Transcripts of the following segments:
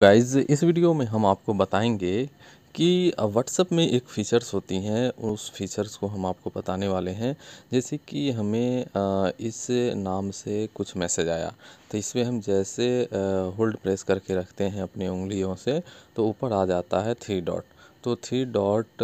Guys इस video में हम आपको बताएँगे कि व्हाट्सएप में एक फ़ीचर्स होती हैं, उस फ़ीचर्स को हम आपको बताने वाले हैं। जैसे कि हमें इस नाम से कुछ मैसेज आया तो इसमें हम जैसे होल्ड प्रेस करके रखते हैं अपनी उंगलियों से तो ऊपर आ जाता है थ्री डॉट तो थ्री डॉट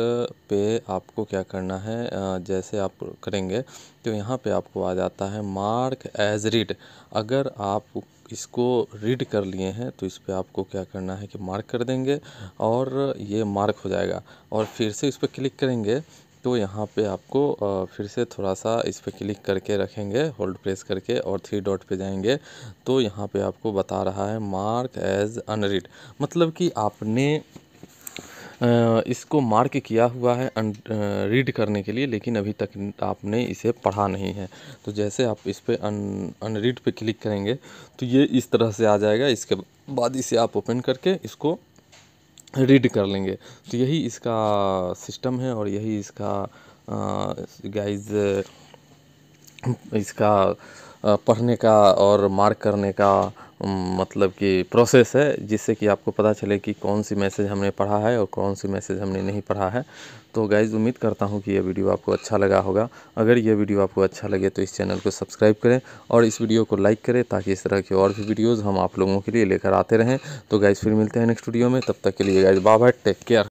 पे आपको क्या करना है जैसे आप करेंगे तो यहाँ पे आपको आ जाता है मार्क एज रीड। अगर आप इसको रीड कर लिए हैं तो इस पर आपको क्या करना है कि मार्क कर देंगे और ये मार्क हो जाएगा। और फिर से इस पर क्लिक करेंगे तो यहाँ पे आपको फिर से थोड़ा सा इस पर क्लिक करके रखेंगे, होल्ड प्रेस करके और थ्री डॉट पे जाएँगे तो यहाँ पे आपको बता रहा है मार्क एज अनरीड। मतलब कि आपने इसको मार्क किया हुआ है रीड करने के लिए, लेकिन अभी तक आपने इसे पढ़ा नहीं है। तो जैसे आप इस पर अन, अनरीड पे क्लिक करेंगे तो ये इस तरह से आ जाएगा। इसके बाद इसे आप ओपन करके इसको रीड कर लेंगे। तो यही इसका सिस्टम है और यही इसका गाइज़ इसका पढ़ने का और मार्क करने का मतलब कि प्रोसेस है, जिससे कि आपको पता चले कि कौन सी मैसेज हमने पढ़ा है और कौन सी मैसेज हमने नहीं पढ़ा है। तो गाइज़ उम्मीद करता हूँ कि यह वीडियो आपको अच्छा लगा होगा। अगर यह वीडियो आपको अच्छा लगे तो इस चैनल को सब्सक्राइब करें और इस वीडियो को लाइक करें ताकि इस तरह की और भी वीडियोज़ हम आप लोगों के लिए लेकर आते रहें। तो गाइज़ फिर मिलते हैं नेक्स्ट वीडियो में। तब तक के लिए गाइज़ बाय टेक केयर